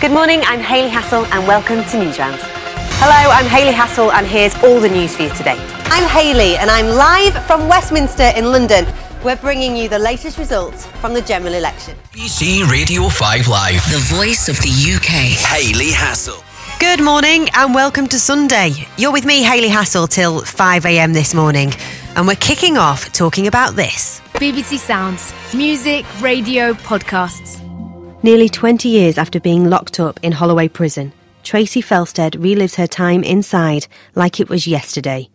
Good morning, I'm Hayley Hassall and welcome to Newsround. Hello, I'm Hayley Hassall and here's all the news for you today. I'm Hayley and I'm live from Westminster in London. We're bringing you the latest results from the general election. BBC Radio 5 Live. The voice of the UK. Hayley Hassall. Good morning and welcome to Sunday. You're with me, Hayley Hassall, till 5am this morning. And we're kicking off talking about this. BBC Sounds. Music, radio, podcasts. Nearly 20 years after being locked up in Holloway Prison, Tracy Felstead relives her time inside like it was yesterday.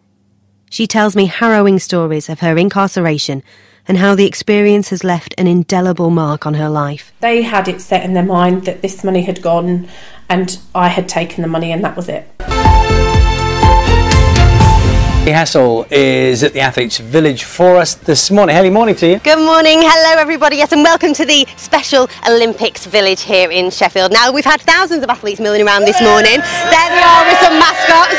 She tells me harrowing stories of her incarceration and how the experience has left an indelible mark on her life. They had it set in their mind that this money had gone and I had taken the money and that was it. Hayley Hassall is at the Athletes Village for us this morning. Hayley, morning to you. Good morning, hello everybody, yes, and welcome to the Special Olympics Village here in Sheffield. Now, we've had thousands of athletes milling around this morning. There they are with some mascots,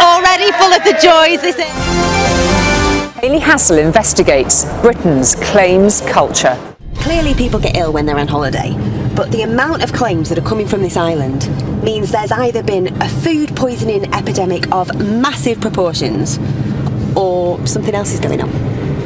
already full of the joys. This is. Hayley Hassall investigates Britain's claims culture. Clearly, people get ill when they're on holiday, but the amount of claims that are coming from this island means there's either been a food poisoning epidemic of massive proportions or something else is going on.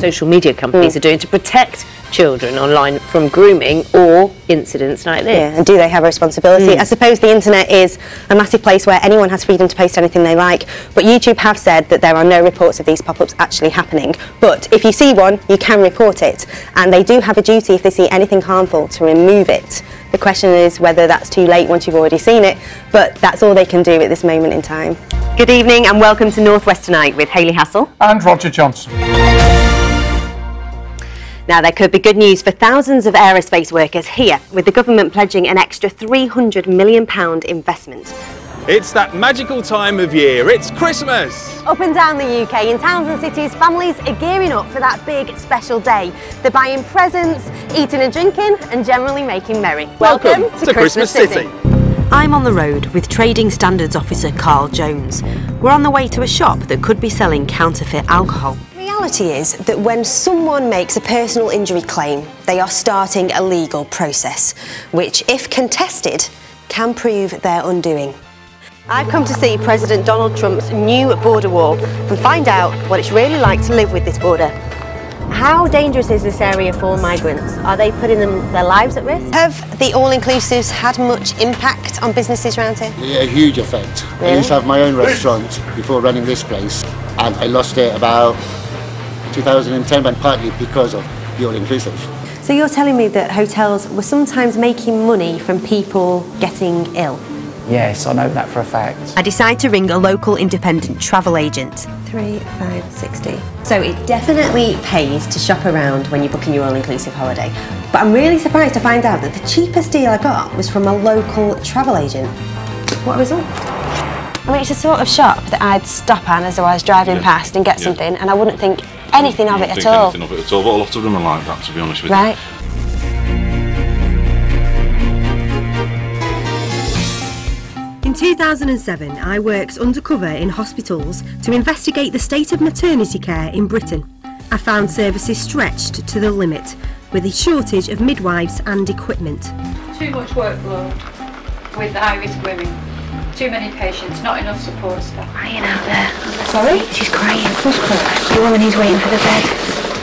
social media companies hmm. are doing to protect children online from grooming or incidents like this. Yeah, and do they have a responsibility? Hmm. I suppose the internet is a massive place where anyone has freedom to post anything they like, but YouTube have said that there are no reports of these pop-ups actually happening. But if you see one, you can report it, and they do have a duty if they see anything harmful to remove it. The question is whether that's too late once you've already seen it, but that's all they can do at this moment in time. Good evening and welcome to Northwest Tonight with Hayley Hassall. and Roger Johnson. Now, there could be good news for thousands of aerospace workers here, with the government pledging an extra £300 million investment. It's that magical time of year. It's Christmas. Up and down the UK, in towns and cities, families are gearing up for that big special day. They're buying presents, eating and drinking, and generally making merry. Welcome to Christmas City. I'm on the road with Trading Standards Officer Carl Jones. We're on the way to a shop that could be selling counterfeit alcohol. The reality is that when someone makes a personal injury claim, they are starting a legal process, which, if contested, can prove their undoing. I've come to see President Donald Trump's new border wall and find out what it's really like to live with this border. How dangerous is this area for migrants? Are they putting them, their lives at risk? Have the all-inclusives had much impact on businesses around here? Yeah, a huge effect. I used to have my own restaurant before running this place, and I lost it about 2010, but partly because of the all-inclusive. So you're telling me that hotels were sometimes making money from people getting ill? Yes, I know that for a fact. I decide to ring a local independent travel agent. Three, five, sixty. So it definitely pays to shop around when you're booking your all-inclusive holiday. But I'm really surprised to find out that the cheapest deal I got was from a local travel agent. What a result. I mean, it's a sort of shop that I'd stop at as I was driving past and get Yeah. something, and I wouldn't think anything of it Don't at think all. anything of it at all, but a lot of them are like that, to be honest with you. Right. 2007, I worked undercover in hospitals to investigate the state of maternity care in Britain. I found services stretched to the limit, with a shortage of midwives and equipment. Too much workload with high risk women. Too many patients, not enough support staff. Crying out there. Sorry? She's crying. Who's crying? The woman who's waiting for the bed.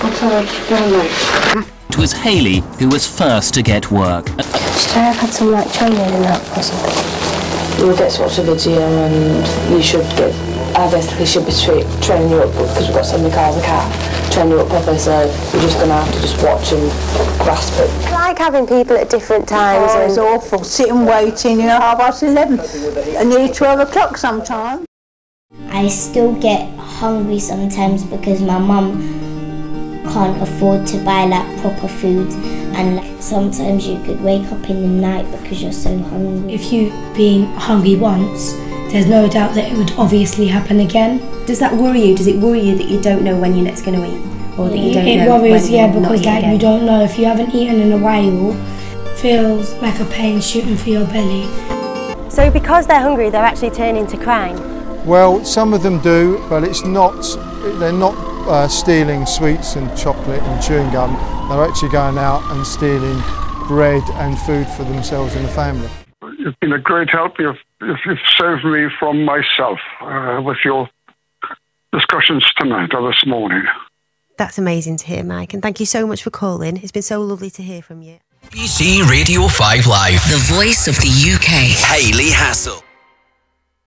I'm sorry, very nice. It was Hayley who was first to get work. Should I have had some like training in that or something? You will get to watch a video and you should get, I basically should be tra- training you up because we've got so many cars, I can't train you up properly so you're just going to have to just watch and grasp it. I like having people at different times. Oh, it's awful. Sitting waiting, you know, half past 11, and nearly 12 o'clock sometimes. I still get hungry sometimes because my mum can't afford to buy like proper food and like, sometimes you could wake up in the night because you're so hungry. If you've been hungry once, there's no doubt that it would obviously happen again. Does that worry you? Does it worry you that you don't know when you're next going to eat? Or that you don't it know worries, yeah, because like again? you don't know if you haven't eaten in a while, feels like a pain shooting through your belly. So because they're hungry, they're actually turning to crime? Well, some of them do, but it's not. They're not uh, stealing sweets and chocolate and chewing gum. They're actually going out and stealing bread and food for themselves and the family. you've been a great help. You've, you've, you've saved me from myself uh, with your discussions tonight or this morning. That's amazing to hear, Mike, and thank you so much for calling. It's been so lovely to hear from you. BBC Radio 5 Live. The voice of the UK. Hayley Hassall.